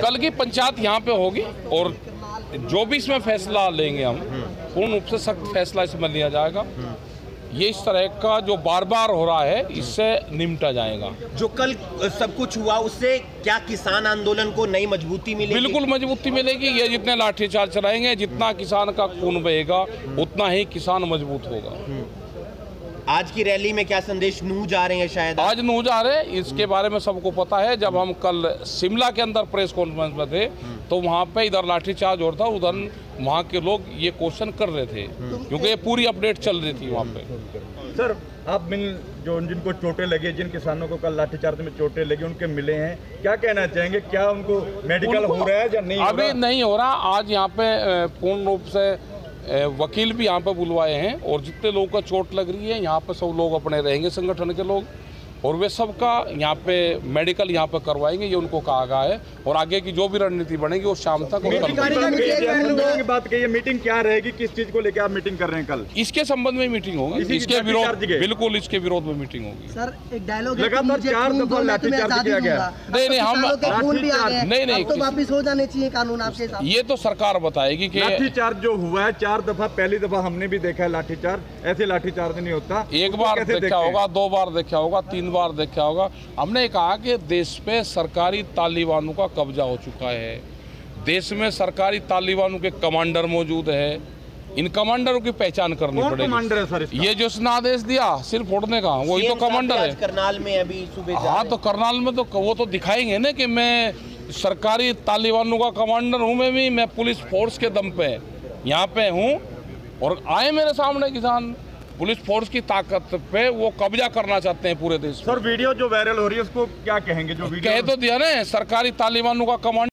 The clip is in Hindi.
कल की पंचायत यहाँ पे होगी और जो भी इसमें फैसला लेंगे हम पूर्ण रूप से सख्त फैसला इसमें लिया जाएगा। ये इस तरह का जो बार बार हो रहा है इससे निपटा जाएगा। जो कल सब कुछ हुआ उससे क्या किसान आंदोलन को नई मजबूती मिलेगी? बिल्कुल मजबूती मिलेगी। ये जितने लाठीचार्ज चलाएँगे जितना किसान का खून बहेगा उतना ही किसान मज़बूत होगा। आज की रैली में क्या संदेश नू जा रहे हैं शायद? आज नूज आ रहे हैं। इसके बारे में सबको पता है जब हम कल शिमला के अंदर प्रेस कॉन्फ्रेंस में थे तो वहाँ पे इधर लाठीचार्ज हो रहा था उधर वहाँ के लोग ये क्वेश्चन कर रहे थे क्योंकि ये पूरी अपडेट चल रही थी वहाँ पे। सर आप मिल जो जिनको चोटें लगे जिन किसानों को कल लाठीचार्ज में चोटें लगी उनके मिले हैं क्या कहना चाहेंगे? क्या उनको मेडिकल उनको हो रहा है या नहीं अभी? नहीं हो रहा। आज यहाँ पे पूर्ण रूप से वकील भी यहाँ पर बुलवाए हैं और जितने लोगों का चोट लग रही है, यहाँ पर सब लोग अपने रहेंगे, संगठन के लोग। और वे सबका यहाँ पे मेडिकल यहाँ पे करवाएँगे ये उनको कहा गया है। और आगे की जो भी रणनीति बनेगी वो शाम तक मीटिंग बात कही मीटिंग क्या रहेगी किस चीज़ को लेकर आप मीटिंग कर रहे हैं कल? इसके संबंध में मीटिंग होगी। इसके विरोध बिल्कुल इसके विरोध में मीटिंग होगी। सर एक डायलॉग लगातार चार दफ़ा लाठीचार्ज किया गया। नहीं, नहीं, हम-। नहीं, नहीं, तो वापिस हो जाने चाहिए कानून आपके ये तो सरकार बताएगी कि लाठीचार्ज जो हुआ है चार दफ़ा पहली दफ़ा हमने भी देखा है लाठीचार्ज ऐसे लाठीचार्ज नहीं होता। एक बार देखा? होगा दो बार देखा होगा तीन बार देखा होगा हमने कहा कि देश पे सरकारी तालिबानों का कब्जा हो चुका है। देश में सरकारी तालिबानों के कमांडर मौजूद है। इन कमांडरों की पहचान करनी पड़ेगी। कमांडर है सर ये जो इसने आदेश दिया सिर्फ़ फोड़ने का वही तो कमांडर है। करनाल में अभी सुबह हाँ तो करनाल में तो वो तो दिखाएँगे ना कि मैं सरकारी तालिबानों का कमांडर हूँ मैं भी मैं पुलिस फोर्स के दम पे यहाँ पे हूँ और आए मेरे सामने किसान। पुलिस फोर्स की ताकत पे वो कब्जा करना चाहते हैं पूरे देश सर वीडियो जो वायरल हो रही है उसको क्या कहेंगे? जो वीडियो कह तो दिया ना सरकारी तालिबानों का कमांडर